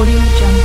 Audio Jungle.